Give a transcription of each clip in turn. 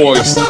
Boys.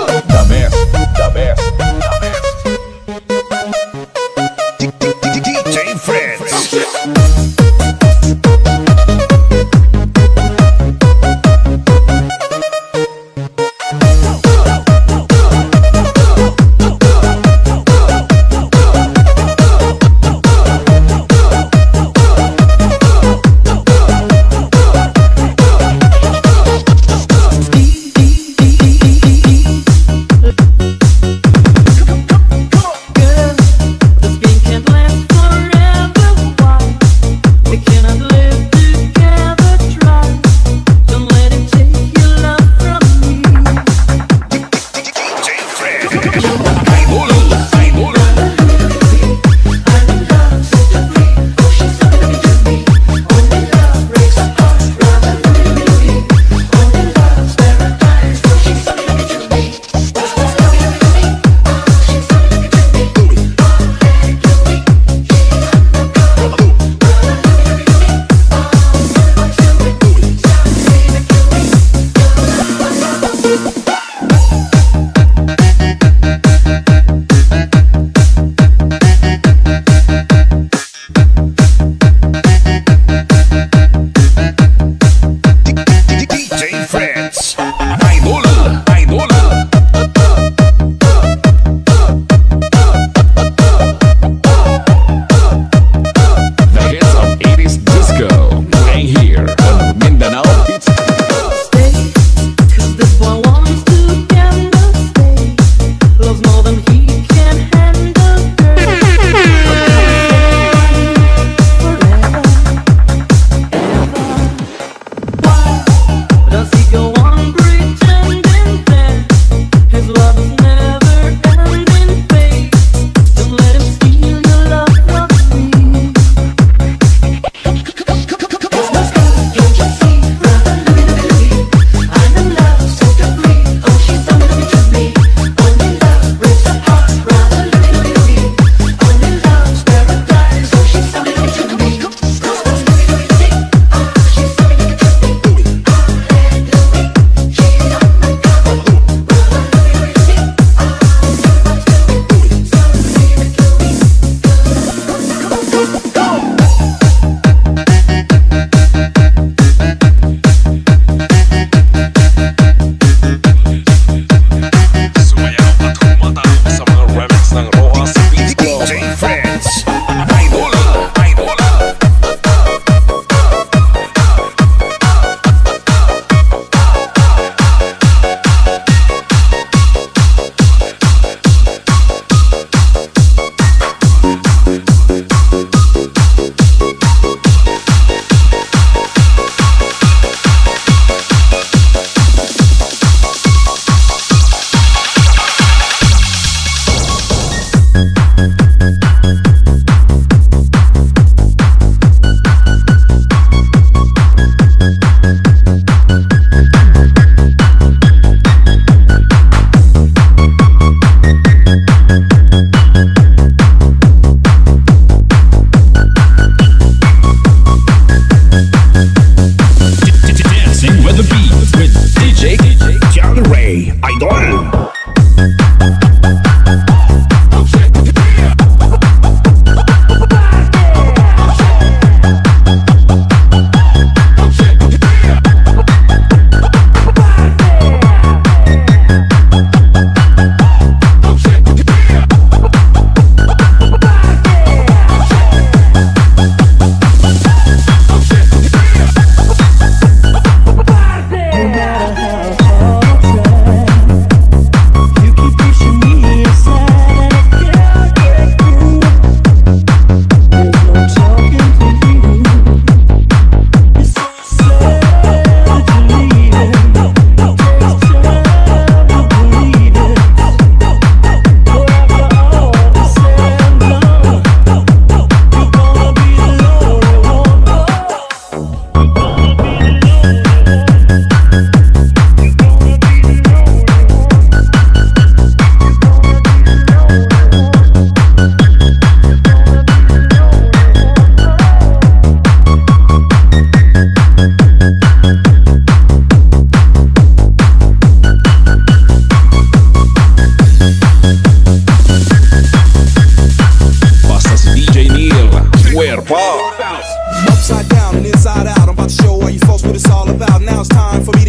Now it's time for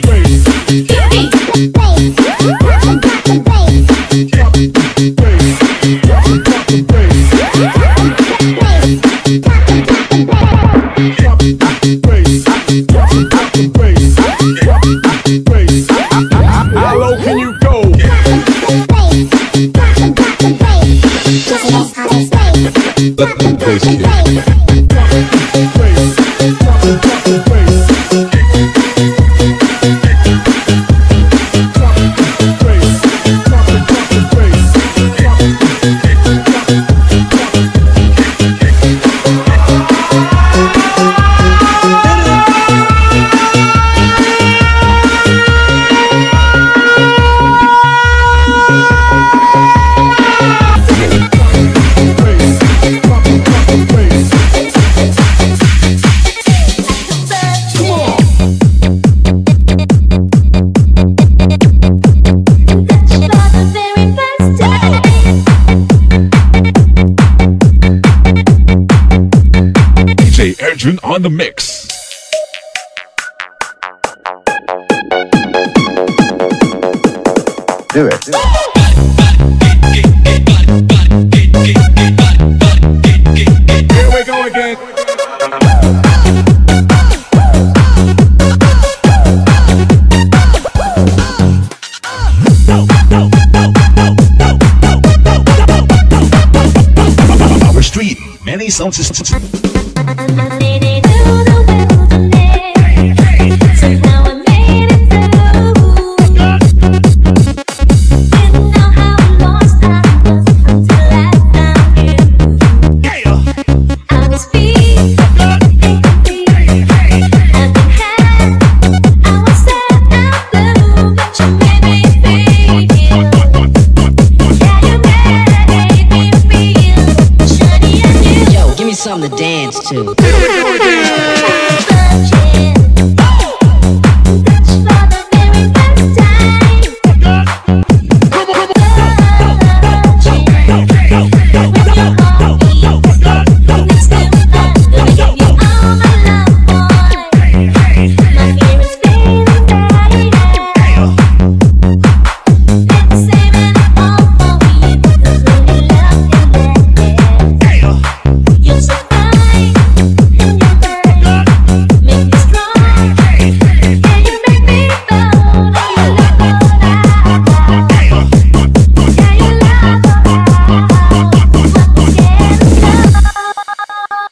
face. On the mix. Do it. Here we go again. Our street, many sound